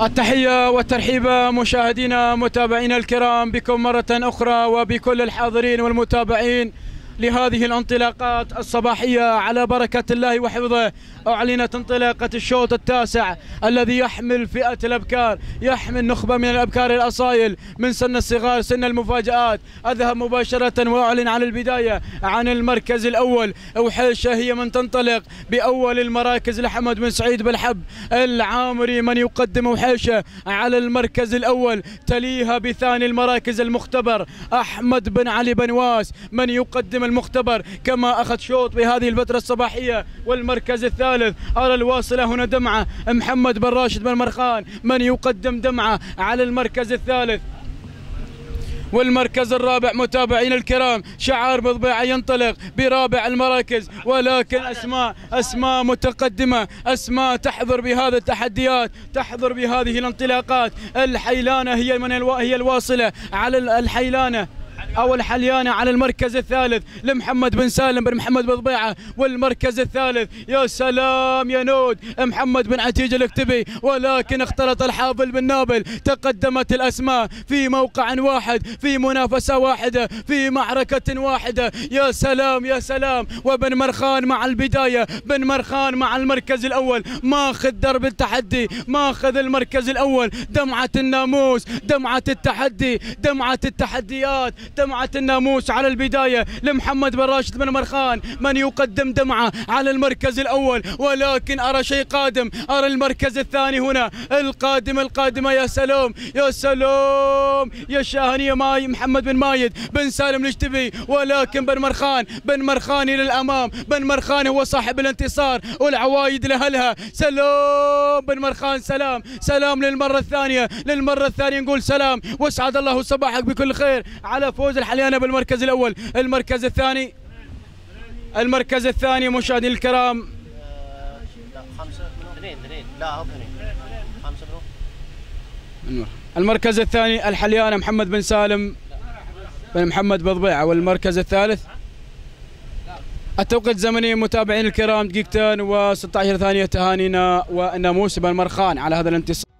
التحية والترحيب مشاهدينا متابعينا الكرام بكم مرة أخرى وبكل الحاضرين والمتابعين. لهذه الانطلاقات الصباحية على بركة الله وحفظه أعلنت انطلاقة الشوط التاسع الذي يحمل فئة الأبكار يحمل نخبة من الأبكار الأصايل من سن الصغار سن المفاجآت. أذهب مباشرة وأعلن عن البداية عن المركز الأول. وحيشة هي من تنطلق بأول المراكز لحمد بن سعيد بالحب العامري من يقدم وحيشة على المركز الأول. تليها بثاني المراكز المختبر أحمد بن علي بن واس من يقدم المختبر كما أخذ شوط بهذه الفترة الصباحية. والمركز الثالث أرى الواصلة هنا دمعة. محمد بن راشد بن مرخان من يقدم دمعة على المركز الثالث. والمركز الرابع متابعينا الكرام. شعار بضبيعة ينطلق برابع المراكز. ولكن أسماء أسماء متقدمة. أسماء تحضر بهذا التحديات تحضر بهذه الانطلاقات. الحيلانة هي من الوا... هي الواصلة على الحيلانة. أو الحليانه على المركز الثالث لمحمد بن سالم بن محمد بن ضبيعة والمركز الثالث يا سلام يا نود محمد بن عتيج الاكتبي. ولكن اختلط الحافل بالنابل تقدمت الأسماء في موقع واحد في منافسة واحدة في معركة واحدة. يا سلام يا سلام. وبن مرخان مع البداية بن مرخان مع المركز الأول. ماخذ درب التحدي ماخذ المركز الأول. دمعة الناموس دمعة التحدي دمعة التحديات دمعة الناموس على البداية لمحمد بن راشد بن مرخان من يقدم دمعة على المركز الأول. ولكن أرى شيء قادم أرى المركز الثاني هنا. القادم القادمة يا سلام يا سلام. يا شاهنية ماي محمد بن مايد بن سالم الاشتبي ولكن بن مرخان بن مرخان إلى الأمام بن مرخان هو صاحب الانتصار والعوايد لأهلها. سلام بن مرخان سلام. سلام للمرة الثانية. للمرة الثانية نقول سلام. واسعد الله صباحك بكل خير. على فوز الحليانة بالمركز الأول. المركز الثاني. المركز الثاني مشاهدينا الكرام. لا؟ المركز الثاني الحليانة محمد بن سالم بن محمد بضبيعة. والمركز الثالث التوقيت الزمني متابعين الكرام دقيقتين و16 ثانية تهانينا والناموس بن مرخان على هذا الانتصار.